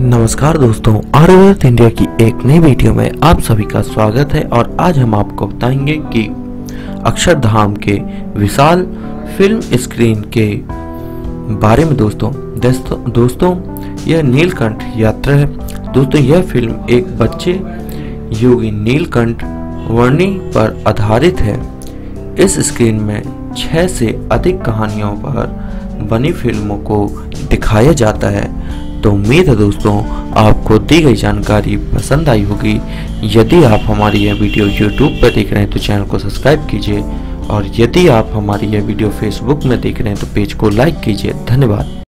नमस्कार दोस्तों आर्यवर्त इंडिया की एक नई वीडियो में आप सभी का स्वागत है और आज हम आपको बताएँगे कि अक्षरधाम के विशाल फ़िल्म स्क्रीन के बारे में दोस्तों दोस्तों, यह नीलकंठ यात्रा है। दोस्तों, यह फ़िल्म एक बच्चे योगी नीलकंठ वर्णी पर आधारित है। इस स्क्रीन में छह से अधिक कहानियों पर बनी फ़िल्मों को दिखाया जाता है। तो उम्मीद है दोस्तों, आपको दी गई जानकारी पसंद आई होगी। यदि आप हमारी यह वीडियो यूट्यूब पर देख रहे हैं तो चैनल को सब्सक्राइब कीजिए। और यदि आप हमारी यह वीडियो फेसबुक में देख रहे हैं तो पेज को लाइक कीजिए। धन्यवाद।